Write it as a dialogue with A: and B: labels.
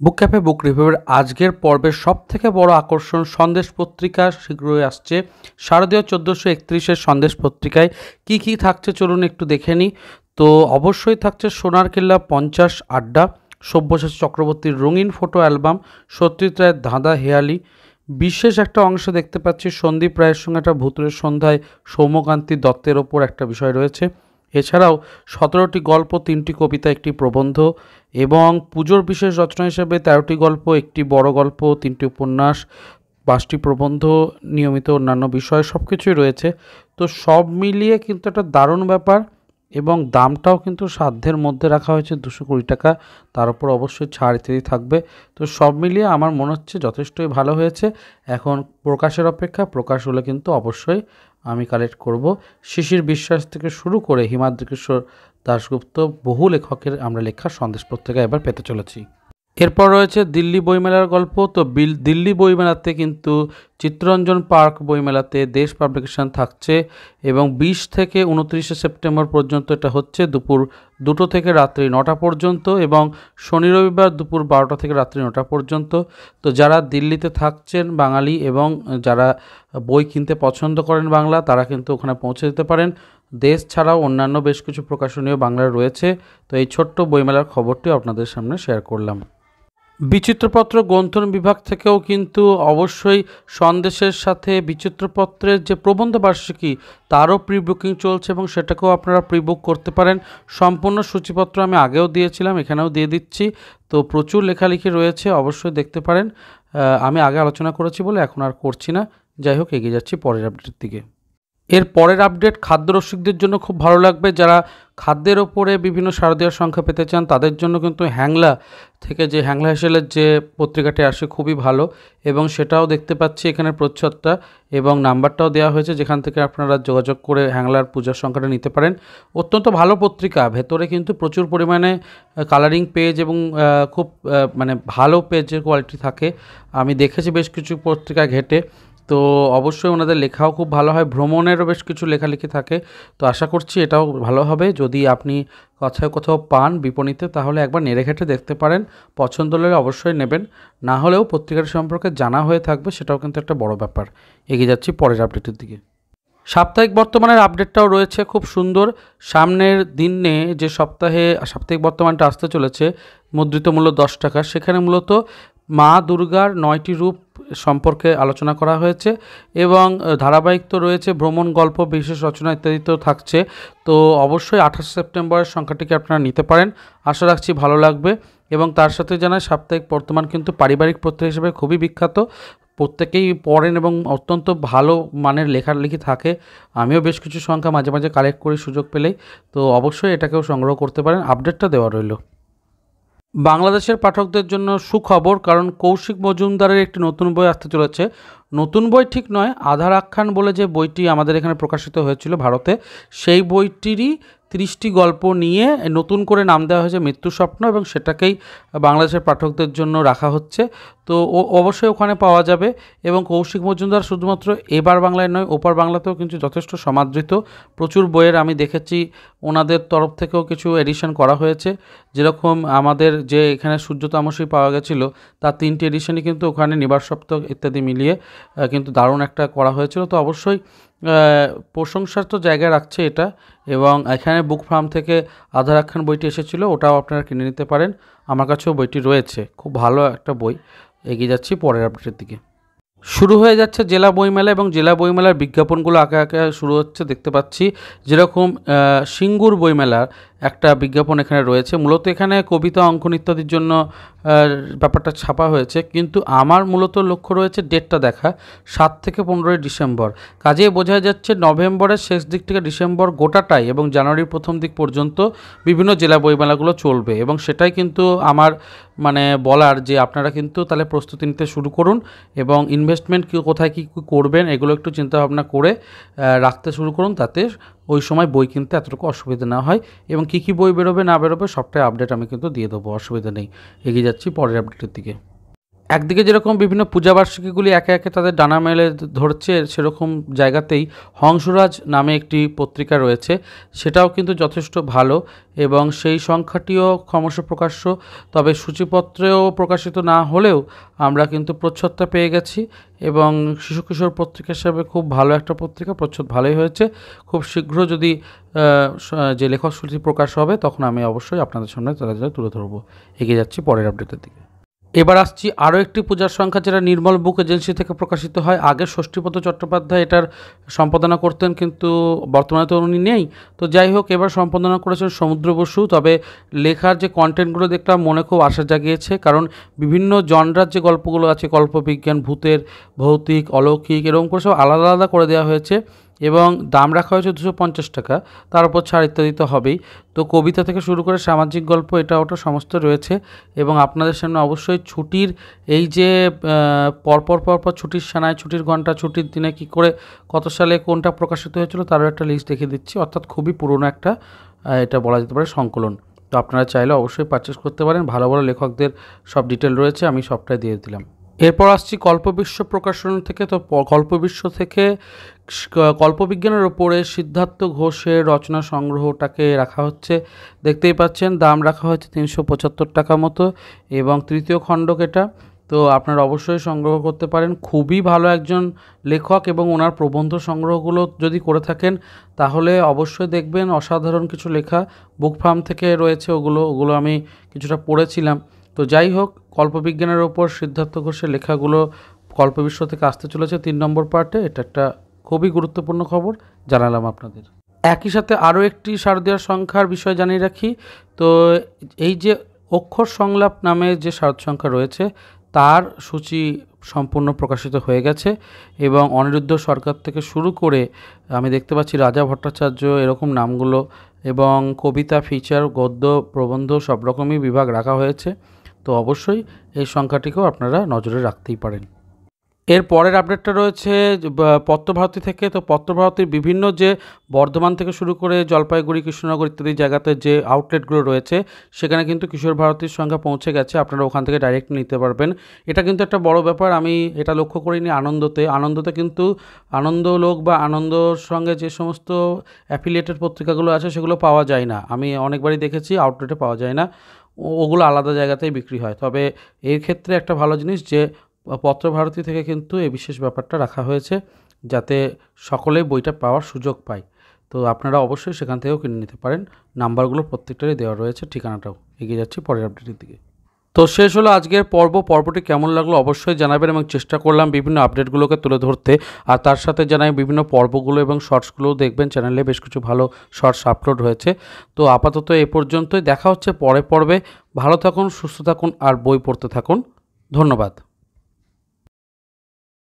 A: বুক cafe বুক রিভিউয়ের আজকের পর্বের সব থেকে বড় আকর্ষণ সন্দেশ পত্রিকা শীঘ্রই আসছে। শারদীয় চোদ্দোশো একত্রিশের সন্দেশ পত্রিকায় কি কি থাকছে চলুন একটু দেখে নিই। তো অবশ্যই থাকছে সোনার কেল্লা পঞ্চাশ আড্ডা, সব্যসাচী চক্রবর্তীর রঙিন ফটো অ্যালবাম, সত্যজিৎ রায়ের ধাঁধা হেয়ালি। বিশেষ একটা অংশ দেখতে পাচ্ছি সন্দীপ রায়ের সঙ্গে একটা ভূতুরের সন্ধ্যায় সৌম্যকান্তি দত্তের ওপর একটা বিষয় রয়েছে। এছাড়াও সতেরোটি গল্প, তিনটি কবিতা, একটি প্রবন্ধ এবং পুজোর বিশেষ রচনা হিসেবে তেরোটি গল্প, একটি বড় গল্প, তিনটি উপন্যাস, পাঁচটি প্রবন্ধ, নিয়মিত অন্যান্য বিষয় সব কিছুই রয়েছে। তো সব মিলিয়ে কিন্তু একটা দারুণ ব্যাপার এবং দামটাও কিন্তু সাধ্যের মধ্যে রাখা হয়েছে দুশো কুড়ি টাকা। তার উপর অবশ্যই ছাড় ইত্যাদি থাকবে। তো সব মিলিয়ে আমার মনে হচ্ছে যথেষ্টই ভালো হয়েছে। এখন প্রকাশের অপেক্ষা, প্রকাশ হলে কিন্তু অবশ্যই আমি কালেক্ট করব। শিশির বিশ্বাস থেকে শুরু করে হিমাদ্রি কিশোর দাশগুপ্ত বহু লেখকের আমরা লেখা সন্দেশ পত্রিকা এবার পেতে চলেছি। এরপর রয়েছে দিল্লি বইমেলার গল্প। তো বিল দিল্লি বইমেলাতে কিন্তু চিত্তরঞ্জন পার্ক বইমেলাতে দেশ পাবলিকেশন থাকছে এবং বিশ থেকে উনত্রিশে সেপ্টেম্বর পর্যন্ত এটা হচ্ছে। দুপুর দুটো থেকে রাত্রি নটা পর্যন্ত এবং শনি রবিবার দুপুর বারোটা থেকে রাত্রি নটা পর্যন্ত। তো যারা দিল্লিতে থাকছেন বাঙালি এবং যারা বই কিনতে পছন্দ করেন বাংলা, তারা কিন্তু ওখানে পৌঁছে যেতে পারেন। দেশ ছাড়াও অন্যান্য বেশ কিছু প্রকাশনীয় বাংলার রয়েছে। তো এই ছোট্ট বইমেলার খবরটি আপনাদের সামনে শেয়ার করলাম। বিচিত্রপত্র গ্রন্থন বিভাগ থেকেও কিন্তু অবশ্যই সন্দেশের সাথে বিচিত্রপত্রের যে প্রবন্ধ বার্ষিকী, তারও প্রি বুকিং চলছে এবং সেটাকেও আপনারা প্রি বুক করতে পারেন। সম্পূর্ণ সূচিপত্র আমি আগেও দিয়েছিলাম, এখানেও দিয়ে দিচ্ছি। তো প্রচুর লেখালেখি রয়েছে, অবশ্যই দেখতে পারেন। আমি আগে আলোচনা করেছি বলে এখন আর করছি না। যাই হোক, এগিয়ে যাচ্ছি পরের আপডেটের দিকে। এর পরের আপডেট, খাদ্য রসিকদের জন্য খুব ভালো লাগবে। যারা খাদ্যের ওপরে বিভিন্ন শারদীয় সংখ্যা পেতে চান, তাদের জন্য কিন্তু হ্যাংলা থেকে যে হ্যাংলা হেসেলের যে পত্রিকাটি আসে খুবই ভালো এবং সেটাও দেখতে পাচ্ছি এখানে প্রচ্ছদটা এবং নাম্বারটাও দেওয়া হয়েছে যেখান থেকে আপনারা যোগাযোগ করে হ্যাংলার পূজার সংখ্যাটা নিতে পারেন। অত্যন্ত ভালো পত্রিকা, ভেতরে কিন্তু প্রচুর পরিমাণে কালারিং পেজ এবং খুব মানে ভালো পেজের কোয়ালিটি থাকে। আমি দেখেছি বেশ কিছু পত্রিকা ঘেটে। তো অবশ্যই ওনাদের লেখাও খুব ভালো হয়, ভ্রমণেরও বেশ কিছু লেখালেখি থাকে। তো আশা করছি এটাও ভালো হবে। যদি আপনি কোথাও কোথাও পান বিপণীতে, তাহলে একবার নেড়ে ঘেটে দেখতে পারেন, পছন্দ হলে অবশ্যই নেবেন। না হলেও পত্রিকার সম্পর্কে জানা হয়ে থাকবে, সেটাও কিন্তু একটা বড় ব্যাপার। এগিয়ে যাচ্ছি পরের আপডেটের দিকে। সাপ্তাহিক বর্তমানের আপডেটটাও রয়েছে, খুব সুন্দর। সামনের দিনে যে সপ্তাহে সাপ্তাহিক বর্তমানটা আসতে চলেছে, মুদ্রিত মূল্য দশ টাকা, সেখানে মূলত মা দুর্গার নয়টি রূপ সম্পর্কে আলোচনা করা হয়েছে এবং ধারাবাহিক তো রয়েছে ভ্রমণ, গল্প, বিশেষ রচনা ইত্যাদি তো থাকছে। তো অবশ্যই আঠাশ সেপ্টেম্বরের সংখ্যাটিকে আপনারা নিতে পারেন। আশা রাখছি ভালো লাগবে এবং তার সাথে জানায় সাপ্তাহিক বর্তমান কিন্তু পারিবারিক পত্রিকা হিসেবে খুবই বিখ্যাত। প্রত্যেকেই পড়েন এবং অত্যন্ত ভালো মানের লেখালেখি থাকে। আমিও বেশ কিছু সংখ্যা মাঝে মাঝে কালেক্ট করি সুযোগ পেলেই। তো অবশ্যই এটাকেও সংগ্রহ করতে পারেন। আপডেটটা দেওয়া রইল। বাংলাদেশের পাঠকদের জন্য সুখবর, কারণ কৌশিক মজুমদারের একটি নতুন বই আসতে চলেছে। নতুন বই ঠিক নয়, আধার আখ্যান বলে যে বইটি আমাদের এখানে প্রকাশিত হয়েছিল ভারতে, সেই বইটিরই তিরিশটি গল্প নিয়ে নতুন করে নাম দেওয়া হয়েছে মৃত্যু স্বপ্ন এবং সেটাকেই বাংলাদেশের পাঠকদের জন্য রাখা হচ্ছে। তো ও অবশ্যই ওখানে পাওয়া যাবে এবং কৌশিক মজুমদার শুধুমাত্র এবার বাংলায় নয়, ওপার বাংলাতেও কিন্তু যথেষ্ট সমাদৃত। প্রচুর বইয়ের আমি দেখেছি, ওনাদের তরফ থেকেও কিছু এডিশন করা হয়েছে। যেরকম আমাদের যে এখানে সূর্য তামসী পাওয়া গেছিল, তার তিনটি এডিশনই কিন্তু ওখানে নিবার সপ্তাহ ইত্যাদি মিলিয়ে কিন্তু দারুণ একটা করা হয়েছিল। তো অবশ্যই প্রশংসার তো জায়গায় রাখছে এটা এবং এখানে বুক ফার্ম থেকে আধার আখ্যান বইটি এসেছিল, ওটাও আপনারা কিনে নিতে পারেন। আমার কাছেও বইটি রয়েছে। খুব ভালো একটা বই। এগিয়ে যাচ্ছি পরের আপডেটের দিকে। শুরু হয়ে যাচ্ছে জেলা বইমেলা এবং জেলা বইমেলার বিজ্ঞাপনগুলো আঁকে আঁকে শুরু হচ্ছে দেখতে পাচ্ছি। যেরকম সিঙ্গুর বইমেলার একটা বিজ্ঞাপন এখানে রয়েছে। মূলত এখানে কবিতা অঙ্কন ইত্যাদির জন্য ব্যাপারটা ছাপা হয়েছে, কিন্তু আমার মূলত লক্ষ্য রয়েছে ডেটটা দেখা, সাত থেকে পনেরোই ডিসেম্বর। কাজেই বোঝা যাচ্ছে নভেম্বরের শেষ দিক থেকে ডিসেম্বর গোটাটাই এবং জানুয়ারির প্রথম দিক পর্যন্ত বিভিন্ন জেলা বইমেলাগুলো চলবে এবং সেটাই কিন্তু আমার মানে বলার যে আপনারা কিন্তু তাহলে প্রস্তুতি নিতে শুরু করুন এবং ইনভেস্টমেন্ট কোথায় কী করবেন এগুলো একটু চিন্তাভাবনা করে রাখতে শুরু করুন তাতে ওই সময় বই কিনতে এতটুকু অসুবিধা না হয় এবং কী কী বই বেরোবে না বেরোবে সবটাই আপডেট আমি কিন্তু দিয়ে দেবো, অসুবিধা নেই। এগিয়ে যাচ্ছি পরের আপডেটের দিকে। একদিকে যেরকম বিভিন্ন পূজাবার্ষিকীগুলি একে একে তাদের ডানা মেলে ধরছে, সেরকম জায়গাতেই হংসরাজ নামে একটি পত্রিকা রয়েছে। সেটাও কিন্তু যথেষ্ট ভালো এবং সেই সংখ্যাটিও ক্রমশ প্রকাশ্য। তবে সূচিপত্রেও প্রকাশিত না হলেও আমরা কিন্তু প্রচ্ছদটা পেয়ে গেছি এবং শিশু কিশোর পত্রিকা হিসাবে খুব ভালো একটা পত্রিকা, প্রচ্ছদ ভালোই হয়েছে। খুব শীঘ্র যদি যে লেখক সূচি প্রকাশ হবে, তখন আমি অবশ্যই আপনাদের সামনে তাদের তুলে ধরবো। এগিয়ে যাচ্ছি পরের আপডেটের দিকে। এবার আসছি আরও একটি পূজার সংখ্যা যেটা নির্মল বুক এজেন্সি থেকে প্রকাশিত হয়। আগে ষষ্ঠীপদ চট্টোপাধ্যায় এটার সম্পাদনা করতেন, কিন্তু বর্তমানে তো উনি নেই। তো যাই হোক, এবার সম্পাদনা করেছেন সমুদ্র বসু। তবে লেখার যে কন্টেন্টগুলো দেখলাম, মনে খুব আশা জাগিয়েছে। কারণ বিভিন্ন জনরার যে গল্পগুলো আছে কল্পবিজ্ঞান ভূতের, ভৌতিক, অলৌকিক, এরকম করে সব আলাদা আলাদা করে দেওয়া হয়েছে। এবং দাম রাখা হয়েছে দুশো পঞ্চাশ টাকা। তার উপর ছাড় ইত্যাদি তো হবেই। তো কবিতা থেকে শুরু করে সামাজিক গল্প, এটা ওটা সমস্ত রয়েছে এবং আপনাদের সামনে অবশ্যই ছুটির এই যে পরপর পরপর ছুটির সানায়, ছুটির ঘণ্টা ছুটির দিনে কি করে, কত সালে কোনটা প্রকাশিত হয়েছিল তারও একটা লিস্ট দেখিয়ে দিচ্ছি। অর্থাৎ খুবই পুরনো একটা এটা বলা যেতে পারে সংকলন। তো আপনারা চাইলে অবশ্যই পারচেস করতে পারেন। ভালো ভালো লেখকদের সব ডিটেল রয়েছে, আমি সবটাই দিয়ে দিলাম। এরপর আসছি কল্পবিশ্ব প্রকাশন থেকে, তো কল্পবিশ্ব থেকে কল্পবিজ্ঞানের ওপরে সিদ্ধার্থ ঘোষের রচনা সংগ্রহটাকে রাখা হচ্ছে। দেখতেই পাচ্ছেন, দাম রাখা হচ্ছে তিনশো পঁচাত্তর টাকা মতো এবং তৃতীয় খণ্ডক এটা। তো আপনারা অবশ্যই সংগ্রহ করতে পারেন। খুবই ভালো একজন লেখক এবং ওনার প্রবন্ধ সংগ্রহগুলো যদি করে থাকেন, তাহলে অবশ্যই দেখবেন অসাধারণ কিছু লেখা। বুক ফার্ম থেকে রয়েছে ওগুলো ওগুলো আমি কিছুটা পড়েছিলাম। তো যাই হোক, কল্পবিজ্ঞানের ওপর সিদ্ধার্থ ঘোষের লেখাগুলো কল্পবিশ্ব থেকে আসতে চলেছে তিন নম্বর পার্টে। এটা একটা খুবই গুরুত্বপূর্ণ খবর, জানালাম আপনাদের। একই সাথে আরও একটি শারদীয় সংখ্যার বিষয় জানিয়ে রাখি, তো এই যে অক্ষর সংলাপ নামে যে শারদ সংখ্যা রয়েছে, তার সূচি সম্পূর্ণ প্রকাশিত হয়ে গেছে এবং অনিরুদ্ধ সরকার থেকে শুরু করে আমি দেখতে পাচ্ছি রাজা ভট্টাচার্য এরকম নামগুলো এবং কবিতা ফিচার গদ্য, প্রবন্ধ সব রকমই বিভাগ রাখা হয়েছে। তো অবশ্যই এই সংখ্যাটিকেও আপনারা নজরে রাখতেই পারেন। এর পরের আপডেটটা রয়েছে পত্রভারতী থেকে। তো পত্রভারতীর বিভিন্ন যে বর্ধমান থেকে শুরু করে জলপাইগুড়ি, কৃষ্ণনগর ইত্যাদি জায়গাতে যে আউটলেটগুলো রয়েছে, সেখানে কিন্তু কিশোর ভারতীর সংখ্যা পৌঁছে গেছে। আপনারা ওখান থেকে ডাইরেক্ট নিতে পারবেন। এটা কিন্তু একটা বড় ব্যাপার। আমি এটা লক্ষ্য করিনি আনন্দতে। আনন্দতে কিন্তু আনন্দ লোক বা আনন্দর সঙ্গে যে সমস্ত অ্যাফিলিয়েটেড পত্রিকাগুলো আছে, সেগুলো পাওয়া যায় না। আমি অনেকবারই দেখেছি আউটলেটে পাওয়া যায় না। ওগুলো আলাদা জায়গাতেই বিক্রি হয়। তবে এর ক্ষেত্রে একটা ভালো জিনিস যে, পত্রভারতী থেকে কিন্তু এই বিশেষ ব্যাপারটা রাখা হয়েছে যাতে সকলেই বইটা পাওয়ার সুযোগ পায়। তো আপনারা অবশ্যই সেখান থেকেও কিনে নিতে পারেন। নাম্বারগুলো প্রত্যেকটারই দেওয়া রয়েছে, ঠিকানাটাও। এগিয়ে যাচ্ছি পরের আপডেটের দিকে। তো শেষ হলো আজকের পর্ব। পর্বটি কেমন লাগল অবশ্যই জানাবেন এবং চেষ্টা করলাম বিভিন্ন আপডেটগুলোকে তুলে ধরতে। আর তার সাথে জানাই বিভিন্ন পর্বগুলো এবং শর্টসগুলোও দেখবেন। চ্যানেলে বেশ কিছু ভালো শর্টস আপলোড হয়েছে। তো আপাতত এ পর্যন্তই। দেখা হচ্ছে পরে পর্বে। ভালো থাকুন, সুস্থ থাকুন, আর বই পড়তে থাকুন। ধন্যবাদ।